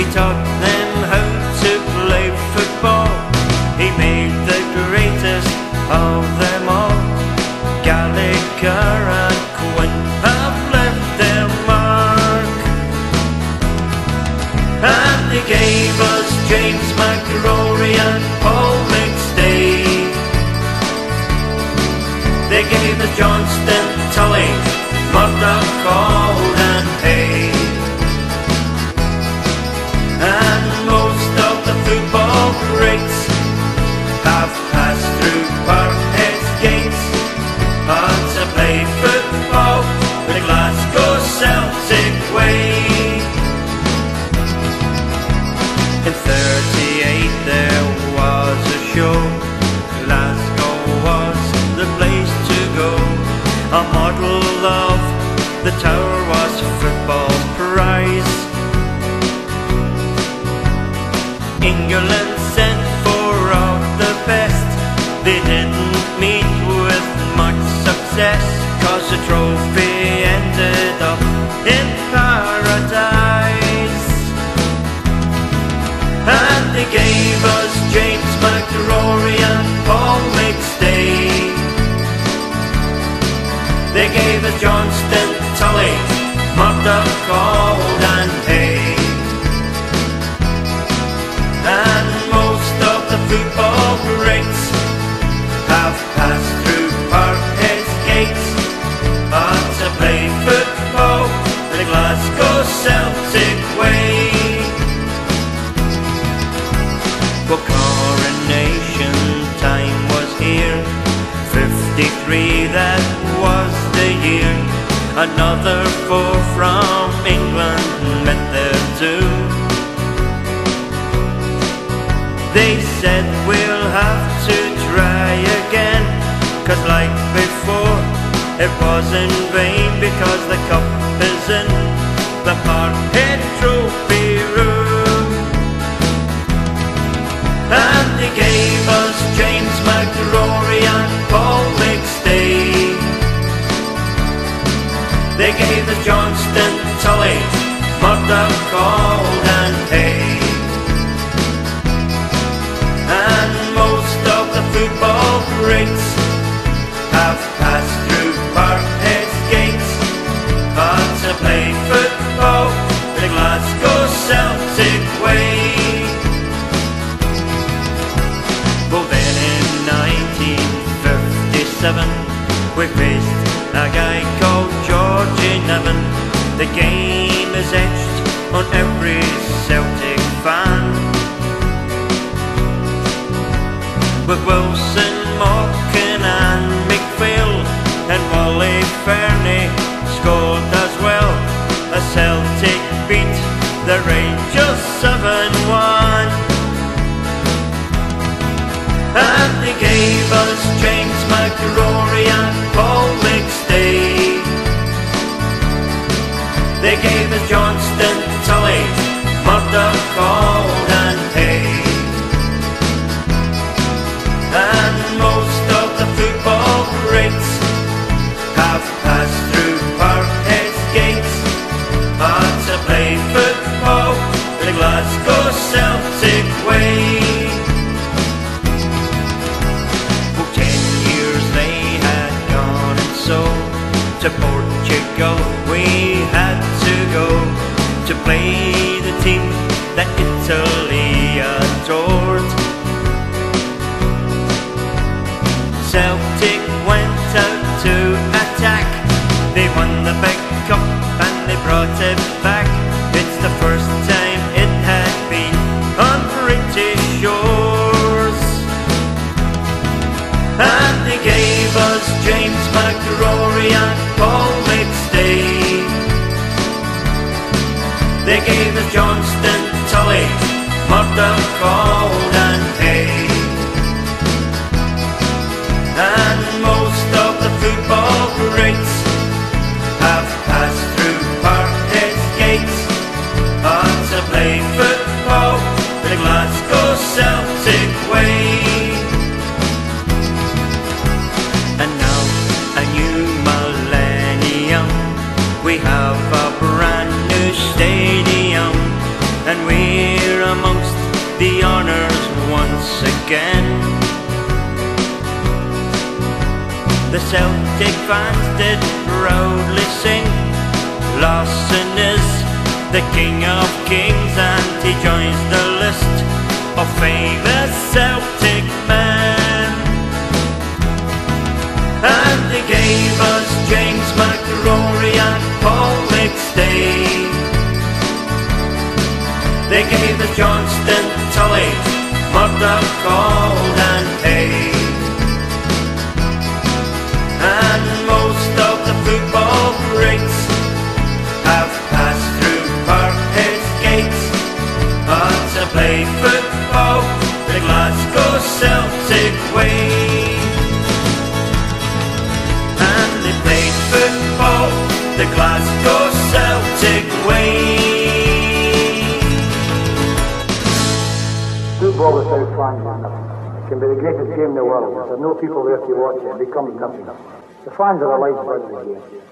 He taught them how to play football. He made the greatest of them all. Gallacher and Quinn have left their mark. And they gave us James McGrory and Paul McStay. They gave us Johnstone, Tully, Murdoch, Auld football greats have passed through Parkhead's gates on to play football the Glasgow Celtic way. In 38 there was a show. England sent four of the best. They didn't meet with much success, cause the trophy ended up in paradise. And they gave us James McGrory and Paul McStay. They gave us Johnstone, Tully, that was the year. Another four from England met their doom. They said we'll have to try again Cause like before it was in vain Because the cup is in the Parkhead Trophy Johnstone, Tully, Murdoch, Auld and Hay and most of the football greats have passed through Parkhead's gates But to play football the Glasgow Celtic way. Well then in 1957 we faced a guy called Georgie Niven. The game is etched on every Celtic fan. with Wilson, Mochan and McPhail and Willie Fernie scored as well. A Celtic beat the Rangers 7-1 And they gave us James McGrory Auld and and most of the football greats have passed through Parkhead's gates to play football the Glasgow Celtic way. For ten years they had gone and so to Portugal we had to go to play the team that Italy adored. Celtic went out to attack. They won the big cup and they brought it back. It's the first time it had been on British shores. And they gave us James McGrory and Paul McStay. They gave us Johnstone, Tully, Murdoch, Auld and Hay and most of the football greats have passed through Parkhead's gates. On to play football the Glasgow Celtic Celtic way. And now a new millennium, we have a brand new stadium, and we're amongst the honours once again. The Celtic fans did proudly sing, Larsson is the King of Kings, and he joins the list of famous Celtic men. And they gave us James McGrory They gave us Johnstone, Tully, Murdoch, Auld and Hay. And most of the football greats have passed through Parkhead's gates. But to play football the Glasgow Celtic way. And they played football the Glasgow Celtic way. Greatest game in the world. If there are no people there to watch it, it becomes nothing. The fans are lifeblood of the game.